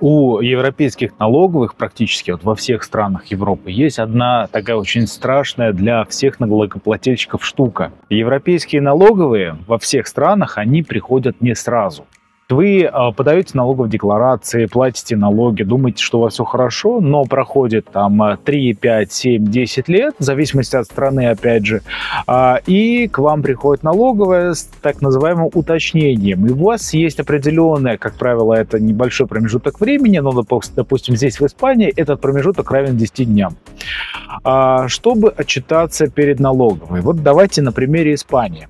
у европейских налоговых практически вот во всех странах Европы есть одна такая очень страшная для всех налогоплательщиков штука. Европейские налоговые во всех странах, они приходят не сразу. Вы э, подаете налоговые декларации, платите налоги, думаете, что у вас все хорошо, но проходит там 3, 5, 7, 10 лет, в зависимости от страны, опять же, э, и к вам приходит налоговая с так называемым уточнением. И у вас есть определенное, как правило, это небольшой промежуток времени, но, допустим, здесь в Испании этот промежуток равен 10 дням, э, чтобы отчитаться перед налоговой. Вот давайте на примере Испании.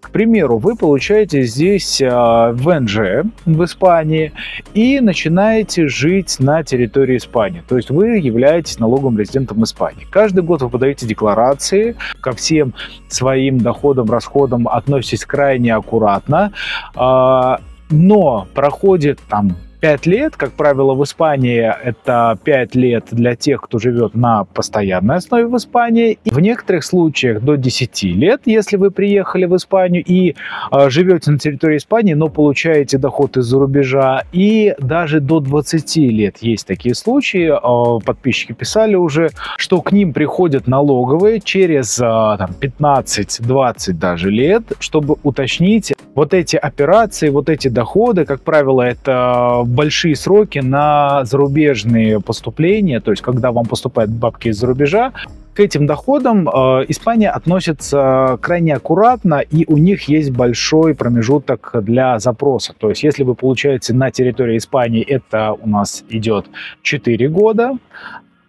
К примеру, вы получаете здесь а, ВНЖ в Испании и начинаете жить на территории Испании. То есть вы являетесь налоговым резидентом Испании. Каждый год вы подаете декларации, ко всем своим доходам, расходам относитесь крайне аккуратно. А, но проходит там 5 лет, как правило, в Испании это 5 лет для тех, кто живет на постоянной основе в Испании. И в некоторых случаях до 10 лет, если вы приехали в Испанию и э, живете на территории Испании, но получаете доход из-за рубежа. И даже до 20 лет есть такие случаи. Э, подписчики писали уже, что к ним приходят налоговые через э, 15-20 даже лет, чтобы уточнить вот эти операции, вот эти доходы. Как правило, это большие сроки на зарубежные поступления, то есть когда вам поступают бабки из-за рубежа, к этим доходам э, Испания относится крайне аккуратно, и у них есть большой промежуток для запроса. То есть, если вы получаете на территории Испании, это у нас идет 4 года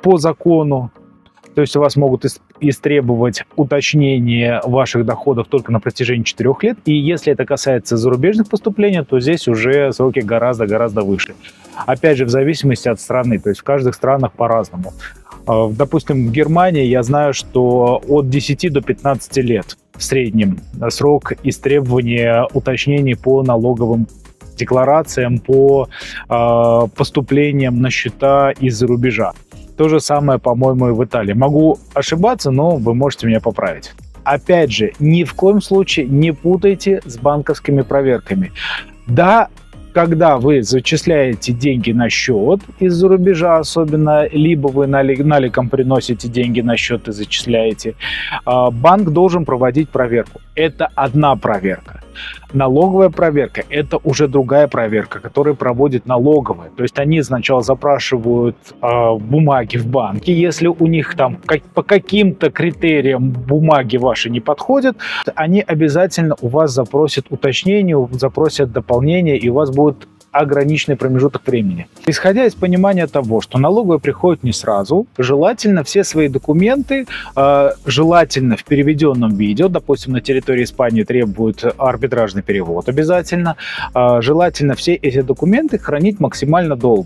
по закону, то есть у вас могут истребовать уточнение ваших доходов только на протяжении 4 лет. И если это касается зарубежных поступлений, то здесь уже сроки гораздо-гораздо выше. Опять же, в зависимости от страны. То есть в каждых странах по-разному. А, допустим, в Германии я знаю, что от 10 до 15 лет в среднем срок истребования уточнений по налоговым декларациям, по э, поступлениям на счета из-за рубежа. То же самое, по-моему, и в Италии. Могу ошибаться, но вы можете меня поправить. Опять же, ни в коем случае не путайте с банковскими проверками. Да, когда вы зачисляете деньги на счет из-за рубежа особенно, либо вы наликом приносите деньги на счет и зачисляете, а, банк должен проводить проверку. Это одна проверка. Налоговая проверка – это уже другая проверка, которую проводит налоговая. То есть они сначала запрашивают э, бумаги в банке. Если у них там как, по каким-то критериям бумаги ваши не подходят, они обязательно у вас запросят уточнение, запросят дополнение, и у вас будет ограниченный промежуток времени. Исходя из понимания того, что налоговая приходит не сразу, желательно все свои документы, э, желательно в переведенном виде, допустим, на территории Испании требуют арбитражный перевод обязательно, э, желательно все эти документы хранить максимально долго.